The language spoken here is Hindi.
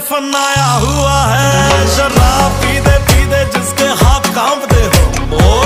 फनाया हुआ है शराब पीते पीते जिसके हाथ कांपते हो।